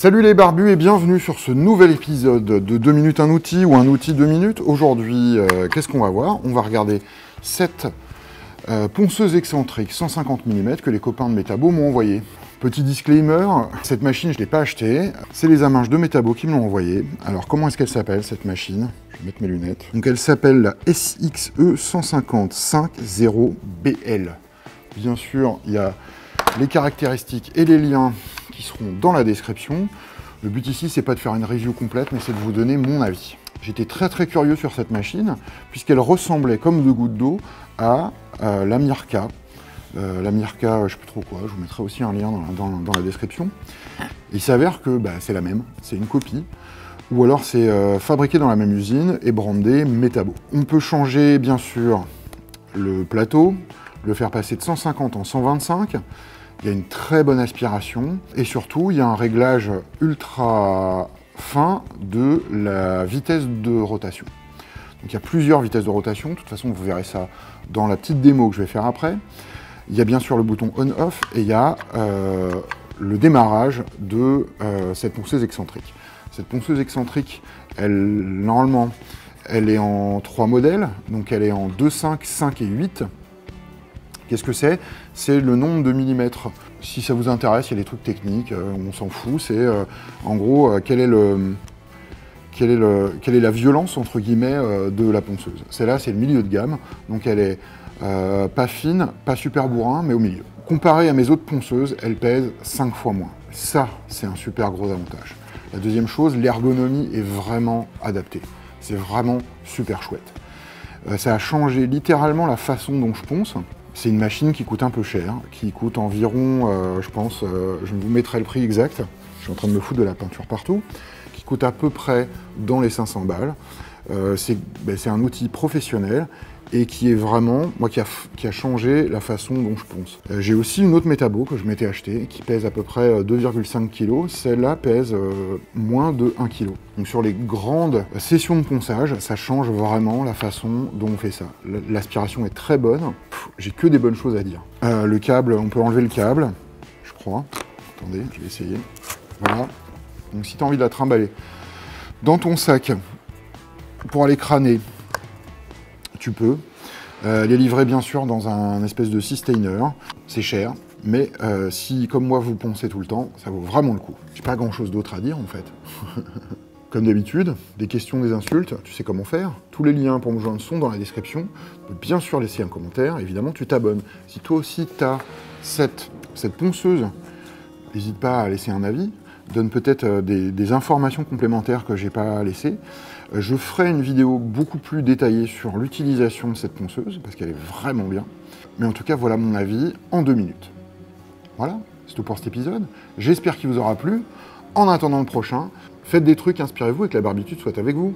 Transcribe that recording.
Salut les barbus et bienvenue sur ce nouvel épisode de 2 minutes un outil ou un outil 2 minutes. Aujourd'hui, euh, qu'est-ce qu'on va voir? On va regarder cette euh, ponceuse excentrique 150 mm que les copains de Metabo m'ont envoyé. Petit disclaimer, cette machine je ne l'ai pas achetée, c'est les amanches de Metabo qui me l'ont envoyée. Alors comment est-ce qu'elle s'appelle cette machine? Je vais mettre mes lunettes. Donc elle s'appelle la SXE 150-50BL. Bien sûr, il y a les caractéristiques et les liens qui seront dans la description. Le but ici, c'est pas de faire une review complète, mais c'est de vous donner mon avis. J'étais très très curieux sur cette machine, puisqu'elle ressemblait comme deux gouttes d'eau à euh, la Mirka. Euh, la Mirka, je sais plus trop quoi, je vous mettrai aussi un lien dans, la description. Il s'avère que bah, c'est la même, c'est une copie, ou alors c'est euh, fabriqué dans la même usine et brandé Metabo. On peut changer bien sûr le plateau, le faire passer de 150 en 125, il y a une très bonne aspiration et surtout il y a un réglage ultra fin de la vitesse de rotation. Donc il y a plusieurs vitesses de rotation, de toute façon vous verrez ça dans la petite démo que je vais faire après. Il y a bien sûr le bouton on-off et il y a euh, le démarrage de euh, cette ponceuse excentrique. Cette ponceuse excentrique, elle, normalement, elle est en trois modèles, donc elle est en 2, 5, 5 et 8. Qu'est-ce que c'est? C'est le nombre de millimètres. Si ça vous intéresse, il y a des trucs techniques, euh, on s'en fout. C'est euh, en gros euh, quelle, est la violence entre guillemets de la ponceuse. Celle-là, c'est le milieu de gamme, donc elle est pas fine, pas super bourrin, mais au milieu. Comparée à mes autres ponceuses, elle pèse 5 fois moins. Ça, c'est un super gros avantage. La deuxième chose, l'ergonomie est vraiment adaptée. C'est vraiment super chouette. ça a changé littéralement la façon dont je ponce. C'est une machine qui coûte un peu cher, qui coûte environ, euh, je pense, euh, je vous mettrai le prix exact, je suis en train de me foutre de la peinture partout, qui coûte à peu près dans les 500 balles. Euh, ben, c'est un outil professionnel et qui est vraiment, moi, qui a, qui a changé la façon dont je ponce. Euh, j'ai aussi une autre métabo que je m'étais acheté qui pèse à peu près 2,5 kg. Celle-là pèse euh, moins de 1 kg. Donc sur les grandes sessions de ponçage, ça change vraiment la façon dont on fait ça. L'aspiration est très bonne. J'ai que des bonnes choses à dire. Euh, le câble, on peut enlever le câble, je crois. Attendez, je vais essayer. Voilà. Donc si tu as envie de la trimballer dans ton sac pour aller crâner, tu peux. Euh, elle est livrée bien sûr dans un espèce de sustainer. C'est cher, mais euh, si comme moi vous poncez tout le temps, ça vaut vraiment le coup. J'ai pas grand chose d'autre à dire en fait. Comme d'habitude, des questions, des insultes, tu sais comment faire. Tous les liens pour me joindre sont dans la description. Tu bien sûr laisser un commentaire, évidemment tu t'abonnes. Si toi aussi tu as cette ponceuse, n'hésite pas à laisser un avis donne peut-être euh, des, informations complémentaires que j'ai pas laissées. Euh, je ferai une vidéo beaucoup plus détaillée sur l'utilisation de cette ponceuse, parce qu'elle est vraiment bien. Mais en tout cas, voilà mon avis en deux minutes. Voilà, c'est tout pour cet épisode. J'espère qu'il vous aura plu. En attendant le prochain, faites des trucs, inspirez-vous et que la barbitude soit avec vous.